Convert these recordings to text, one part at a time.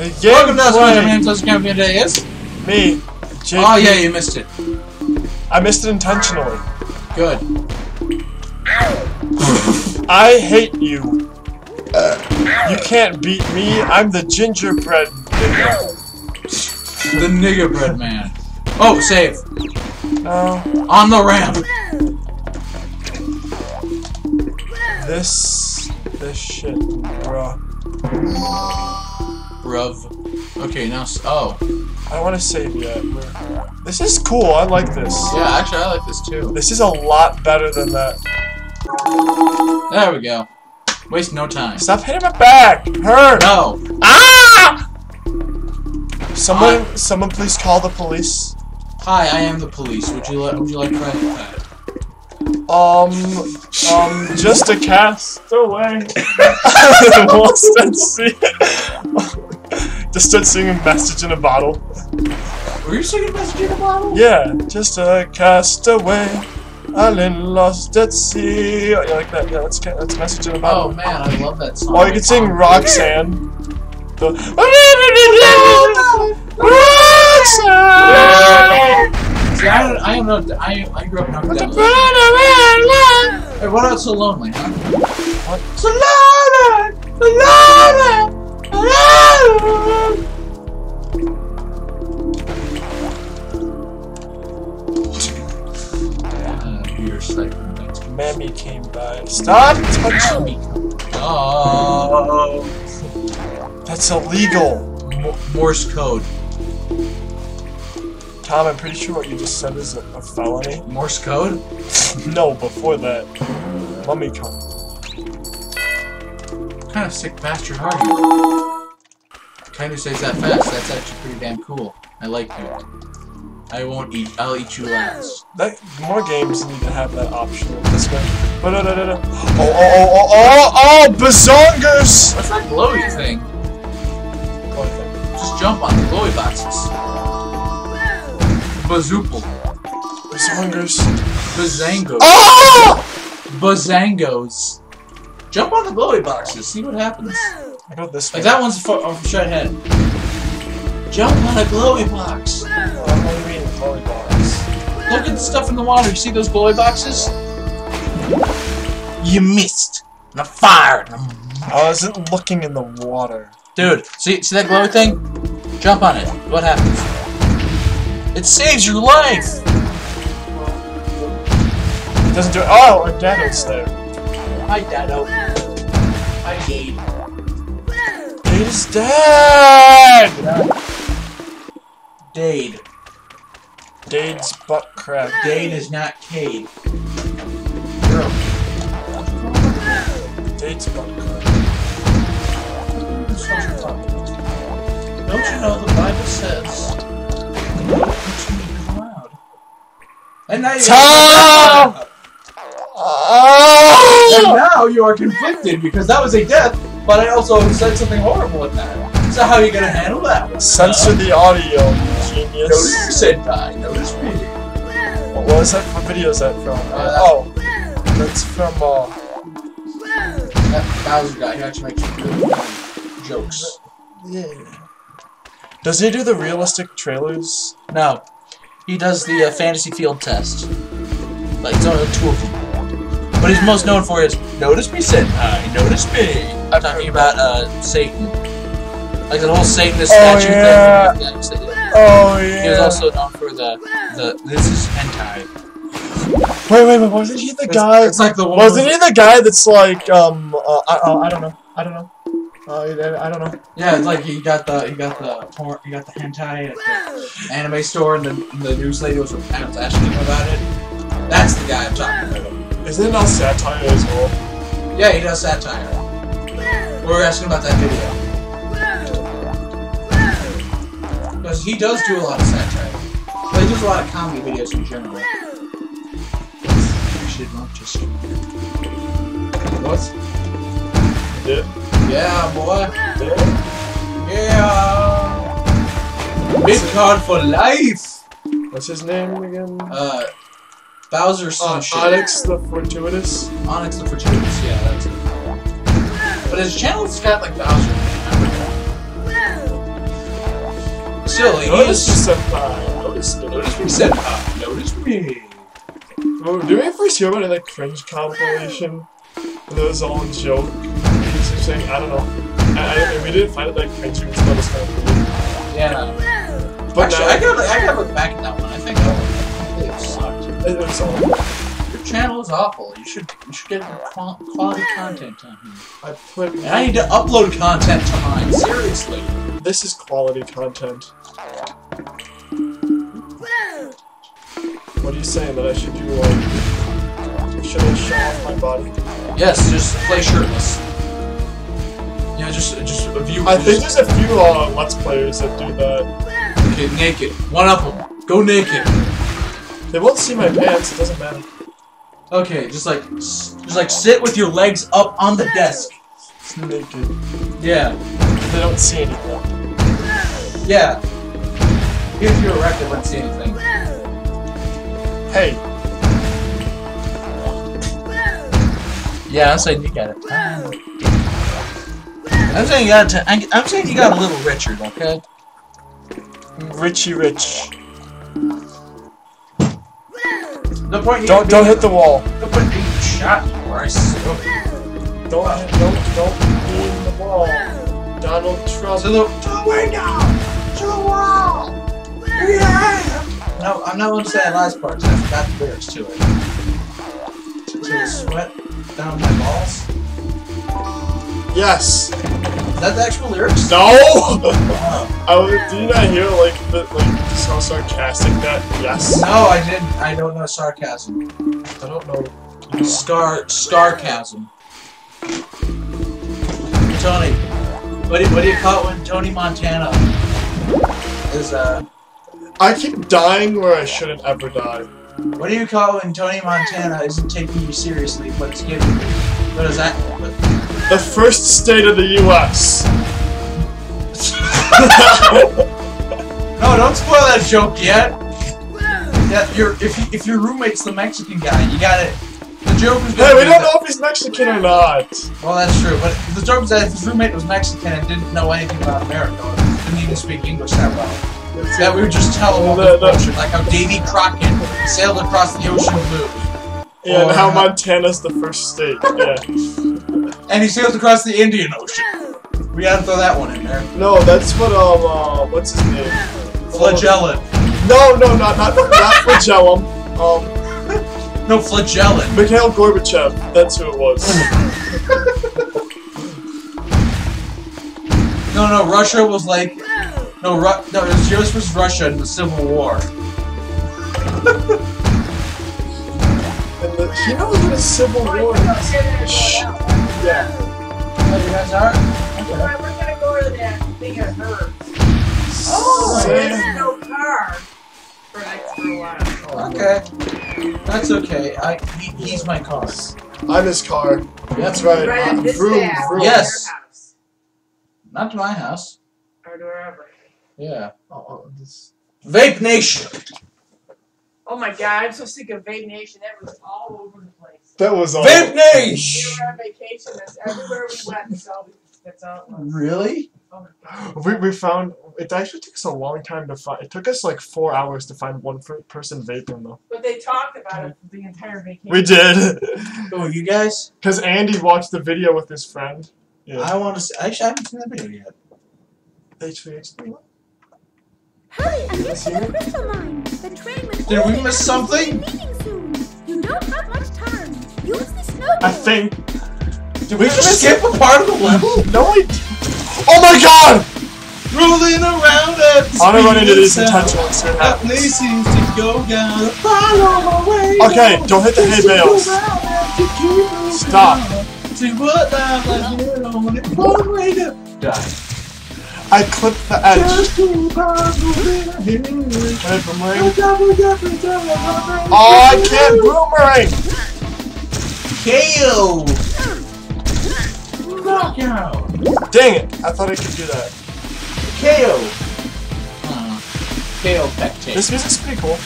The game Welcome to playing. Man Close Champion Day is. Me. JP. Oh yeah, you missed it. I missed it intentionally. Good. I hate you. You can't beat me. I'm the gingerbread nigga. The nigga bread man. Oh, save. No. On the ramp. This. This shit, bruh. Bruv. Okay, now. Oh. I don't want to save yet. This is cool. I like this. Yeah, actually, I like this too. This is a lot better than that. There we go. Waste no time. Stop hitting my back. Hurt. No. Ah! Someone, someone, please call the police. Hi, I am the police. Would you like? Would you like for that? Um, um, just a cast away. Lost at sea. Just start singing "Message in a Bottle." Were you singing Message in a Bottle? Yeah, just a castaway. Island lost at sea. Oh, you like that? Yeah, that's that's "Message in a Bottle. Oh man, I love that song. Or you could sing oh, Roxanne. The Roxanne. See, I I am not. I, I grew up in Uncle Denver. Hey, what about So Lonely, huh? What? So lonely, so lonely, cycling things. Mammy came by. Stop touching me. Oh, That's illegal. Mo- Morse code. Tom, I'm pretty sure what you just said is a, a felony. Morse code? No, before that. Mummy come. What kind of sick bastard are you? Kind of says that fast. That's actually pretty damn cool. I like you. I won't eat. I'll eat you last. That more games need to have that option this way. But uh, oh oh oh oh oh oh bazongers! What's that glowy thing? Just jump on the glowy boxes. Bazoople. Bazongers. Bazangos. Oh! Bazangos. Jump on the glowy boxes. See what happens. I go this way. Like that one's for, oh, straight ahead. Jump on a glowy box. Oh, I'm only reading volleyballs. Look at the stuff in the water. You see those glowy boxes? You missed. And I fired. I wasn't looking in the water. Dude, see, see that glowy thing? Jump on it. What happens? It saves your life. It doesn't do it. Oh, a Dano's there. Hi, Dado. Hi, Dade. It is dead! Dade. Dade's butt crack. Dade is not Cade. Dade's butt crack. Don't you know the Bible says? And now you Tom! Ah! And now you are conflicted because that was a death, but I also said something horrible in that. So how are you gonna handle that? Censor the audio, you Notice genius. your senpai. Notice me. What was that? What video is that from? Uh, oh, that's from, uh, That Bowser guy, he actually makes funny jokes. yeah. Does he do the realistic trailers? No, he does the uh, fantasy field test. Like it's only two of them. What he's most known for is notice me, senpai. Notice me. I'm talking about uh Satan, like the whole Satanist Oh, statue yeah. thing. Oh, yeah. He was also known for the the this is hentai. Wait, wait, wait, wasn't he the It's- guy? It's, like the one. Wasn't he the guy that's like, um, uh, I, uh, I don't know. I don't know. Uh, I, I don't know. Yeah, it's like he got the he got the porn, he got the hentai at the anime store, and the, and the news lady was, was asking him about it. That's the guy I'm talking about. Isn't it not satire as well? Yeah, he does satire. We were asking about that video. Because he does do a lot of satire. But he does a lot of comedy videos in general. Actually, not just. What? Did? Yeah, boy. Did? Yeah. Mid card for life. What's his name again? Uh, Bowser some Uh, shit. Onyx the Fortuitous. Onyx the Fortuitous, yeah, that's it. But his channel's got like Bowser. Still, he Notice me, senpai. Notice me. Notice me, senpai. Notice me. Oh, did we ever hear about like cringe compilation? That was all a joke. You're saying, I don't know. I, I, we didn't find it like cringy, we just thought it was kind of cool. Yeah. But Actually, now, I gotta, I gotta look back at that one. I think that one sucked. it, it's all. Your channel is awful. You should, you should get quality content on here. I put. And I need to upload content to mine. Seriously. This is quality content. What are you saying that I should do? Like, should I show off my body? Yes, just play shirtless. Yeah, just, just a view. I think there's a few uh, Let's Players that do that. Okay, naked. One of them. Go naked. They won't see my pants. It doesn't matter. Okay, just like, just like sit with your legs up on the desk. It's naked. Yeah, They don't see anything. yeah. If you're erect, they won't see anything. Hey, Yeah, I'm saying you got it. I'm saying you got. i I'm saying you got a little Richard, okay? Richie Rich. No point. Don't don't hit the wall. No point being shot, Bryce. Okay. Don't hit, don't don't be in the wall. Donald Trump. To the to the window. To the wall. Yeah. No, I'm not going to say that last part. 'cause I forgot the lyrics to it. To the sweat down my balls. Yes. Is that the actual lyrics? No. I was, did you not hear like the like so sarcastic that yes? No, I didn't. I don't know sarcasm. I don't know. Scar scarcasm. Tony, what do you, what do you call it when Tony Montana is uh? I keep dying where I shouldn't ever die. What do you call it when Tony Montana isn't taking you seriously, but it's giving? What is that? What, The first state of the U.S. no, don't spoil that joke yet. Yeah, your if you, if your roommate's the Mexican guy, you got it. The joke was. hey, we don't know if he's Mexican or not. Well, that's true, but the joke was that if his roommate was Mexican and didn't know anything about America, didn't even speak English that well. That we would just tell him The- the like how Davy Crockett sailed across the ocean blue. Yeah, and how Montana's the first state. Yeah. And he sails across the Indian Ocean. We gotta throw that one in there. No, that's what um uh, what's his name? Flagellum. No, no, not not not flagellum. Um, No, flagellum. Mikhail Gorbachev. That's who it was. No, no, Russia was like. No, Ru- no, it was US versus Russia in the Civil War. He knows what a civil war is. Shh. Yeah. Oh, you guys are? Okay. We're gonna go to that thing at her. Oh, There's no car for next while. Okay. That's okay. I he, he's my car. I'm his car. That's right. Right Uh, at this vroom, fast, vroom. Yes. House. Not to my house. Or to wherever. Yeah. Oh, oh, this- Vape Nation. Oh my god, I'm so sick of Vape Nation. That was all over the place. That was all. Vape We were on vacation. That's everywhere we went. That's all, that's all. Really? Oh my god. We, we found it actually took us a long time to find. It took us like four hours to find one per- person vaping though. But they talked about it the entire vacation. We did, Oh, you guys? because Andy watched the video with his friend. Yeah. I want to see. Actually, I haven't seen that video yet. HVH. Hurry and get to the crystal mine. The train with Did we miss something? is leaving soon. You don't have much time. Use the snow. I think. Did we just skip a part of the level? No, we. Oh my God! Rolling around at the I'm gonna run into of this sound. intentionally. and see what That happens. place seems to go down. Follow my way. Okay, don't hit the hay bales. Stop. See what life like here only one way to die. I clipped the edge. Just to pass the Hey, here. boomerang. Oh, I can't boomerang! KO. Knockout. Dang it! I thought I could do that. KO. Uh, KO pectate. This music's pretty cool.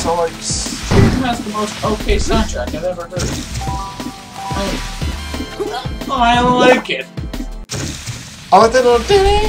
So like, s- has the most okay soundtrack I've ever heard. I, I like it. I like that little.